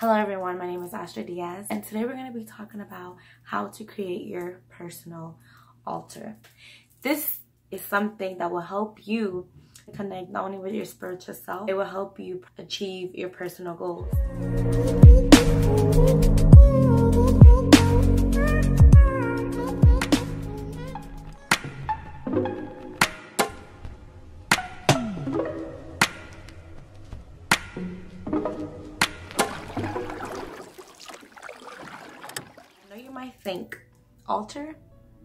Hello everyone, my name is Astrid Diaz and today we're going to be talking about how to create your personal altar. This is something that will help you connect not only with your spiritual self, it will help you achieve your personal goals. Think altar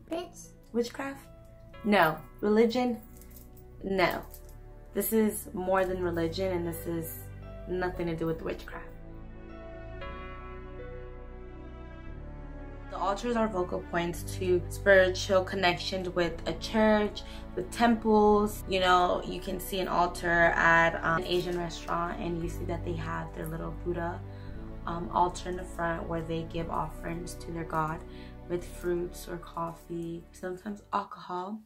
based witchcraft? No. Religion? No. This is more than religion and this is nothing to do with witchcraft. The altars are vocal points to spiritual connections with a church with temples. You know you can see an altar at um, an asian restaurant and you see that they have their little buddha um, altar in the front where they give offerings to their God with fruits or coffee, sometimes alcohol.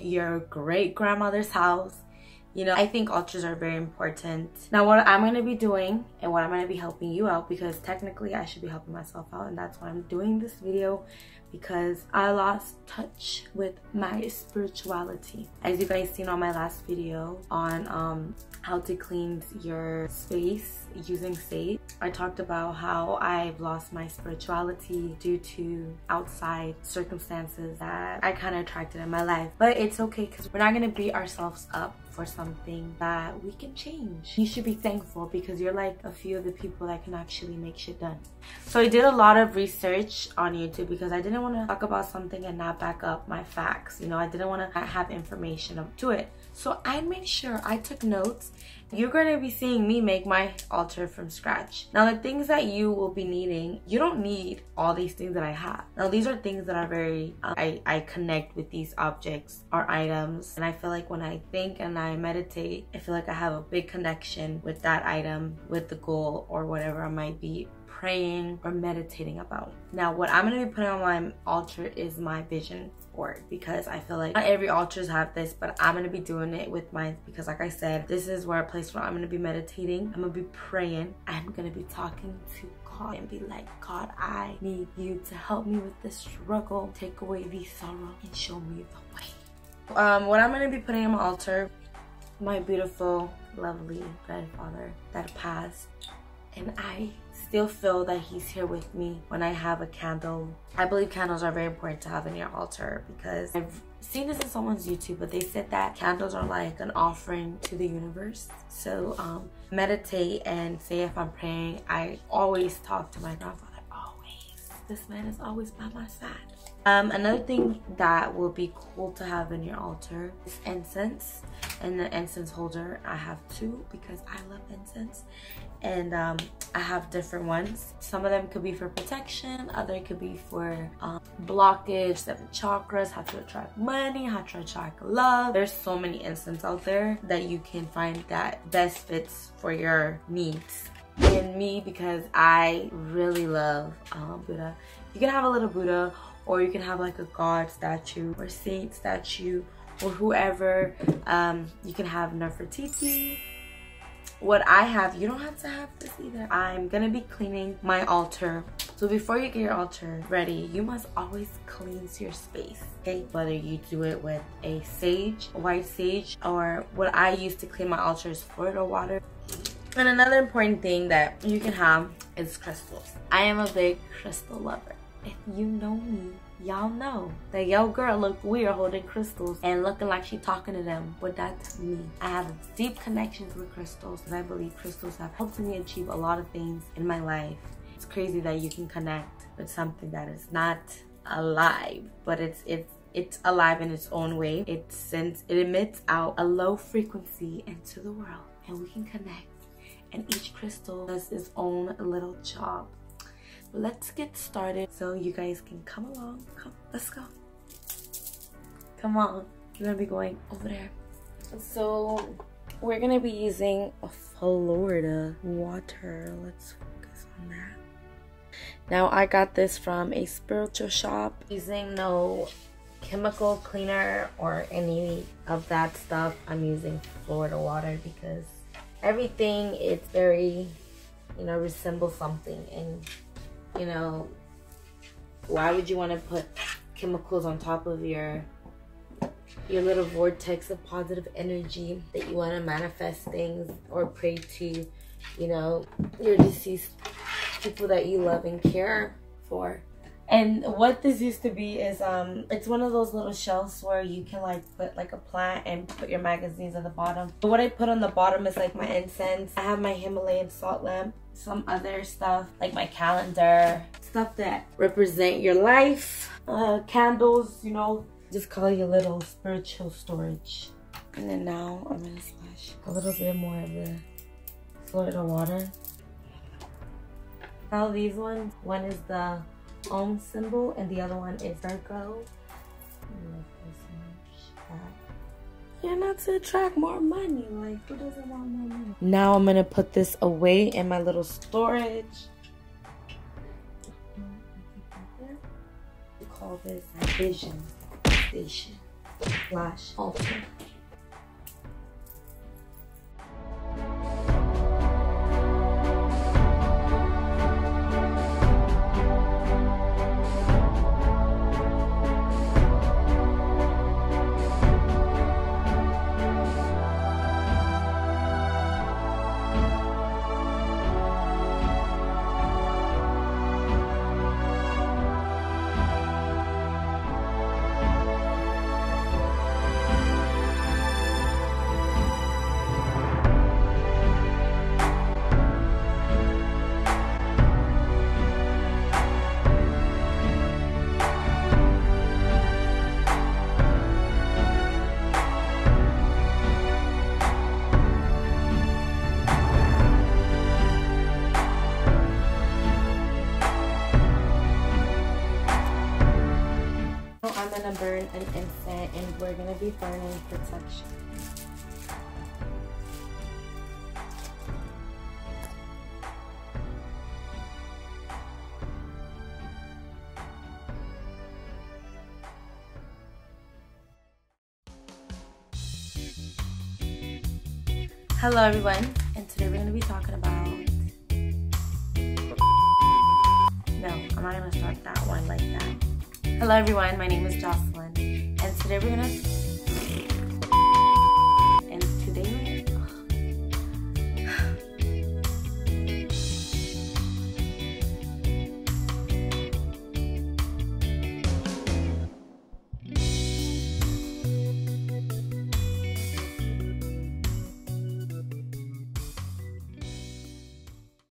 Your great grandmother's house. You know, I think altars are very important. Now, what I'm to be doing and what I'm to be helping you out because technically I should be helping myself out and that's why I'm doing this video because I lost touch with my spirituality. As you guys seen on my last video on um, how to clean your space using sage, I talked about how I've lost my spirituality due to outside circumstances that I kind of attracted in my life. But it's okay because we're not going to beat ourselves up for something that we can change. You should be thankful because you're like a few of the people that can actually make shit done. So I did a lot of research on YouTube because I didn't want to talk about something and not back up my facts. You know, I didn't want to have information to it. So I made sure I took notes. You're going to be seeing me make my altar from scratch. Now the things that you will be needing, you don't need all these things that I have. Now these are things that are very, um, I, I connect with these objects or items. And I feel like when I think and I meditate, I feel like I have a big connection with that item, with the goal or whatever it might be praying or meditating about. Now, what I'm to be putting on my altar is my vision board because I feel like not every altars have this, but I'm to be doing it with mine because like I said, this is where a place where I'm to be meditating. I'm to be praying. I'm to be talking to God and be like, God, I need you to help me with this struggle, take away the sorrow and show me the way. Um, what I'm to be putting on my altar, my beautiful, lovely grandfather that passed and I still feel that he's here with me when I have a candle. I believe candles are very important to have in your altar because I've seen this in someone's YouTube, but they said that candles are like an offering to the universe. So um, meditate and say if I'm praying, I always talk to my grandfather. This man is always by my side. Um, another thing that will be cool to have in your altar is incense and the incense holder. I have two because I love incense and um, I have different ones. Some of them could be for protection, other could be for um, blockage, seven chakras, how to attract money, how to attract love. There's so many incense out there that you can find that best fits for your needs. And me, because I really love um, Buddha, you can have a little Buddha or you can have like a god statue or saint statue or whoever. Um, you can have Nefertiti what I have, you don't have to have this either. I'm gonna be cleaning my altar. So before you get your altar ready, you must always cleanse your space, okay? Whether you do it with a sage, white sage, or what I use to clean my altar is Florida water. And another important thing that you can have is crystals. I am a big crystal lover. If you know me, y'all know that yo girl look weird holding crystals and looking like she talking to them but that's me i have deep connections with crystals and i believe crystals have helped me achieve a lot of things in my life it's crazy that you can connect with something that is not alive but it's it's it's alive in its own way it sends it emits out a low frequency into the world and we can connect and each crystal does its own little job. Let's get started so you guys can come along. Come let's go. Come on we're gonna be going over there. So we're gonna be using florida water. Let's focus on that. Now i got this from a spiritual shop. Using no chemical cleaner or any of that stuff i'm using florida water because everything it's very you know resembles something. And you know why would you want to put chemicals on top of your your little vortex of positive energy that you want to manifest things or pray to you know your deceased people that you love and care for and what this used to be is um it's one of those little shelves where you can like put like a plant and put your magazines at the bottom. But what i put on the bottom is like my incense. I have my himalayan salt lamp some other stuff like my calendar stuff that represent your life. Uh candles you know just call your little spiritual storage. And then now i'm gonna splash a little bit more of the florida water. Now these ones one is the Om symbol and the other one is Virgo. You're not to attract more money. Like, who doesn't want more money? Now I'm gonna put this away in my little storage. We call this vision station flash altar. Gonna burn an incense and we're gonna be burning protection. Hello everyone, Hello everyone, my name is Jocelyn. And today we're gonna